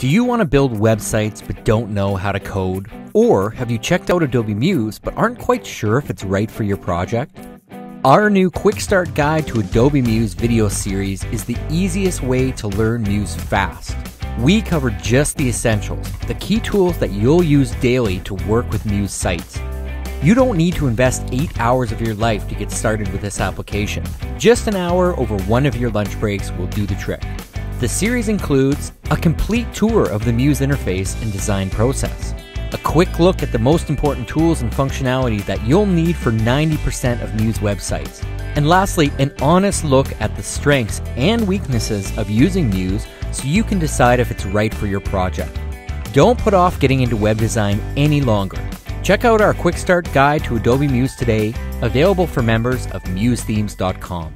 Do you want to build websites but don't know how to code? Or have you checked out Adobe Muse but aren't quite sure if it's right for your project? Our new Quick Start Guide to Adobe Muse video series is the easiest way to learn Muse fast. We cover just the essentials, the key tools that you'll use daily to work with Muse sites. You don't need to invest 8 hours of your life to get started with this application. Just an hour over one of your lunch breaks will do the trick. The series includes a complete tour of the Muse interface and design process, a quick look at the most important tools and functionality that you'll need for 90% of Muse websites, and lastly, an honest look at the strengths and weaknesses of using Muse so you can decide if it's right for your project. Don't put off getting into web design any longer. Check out our quick start guide to Adobe Muse today, available for members of musethemes.com.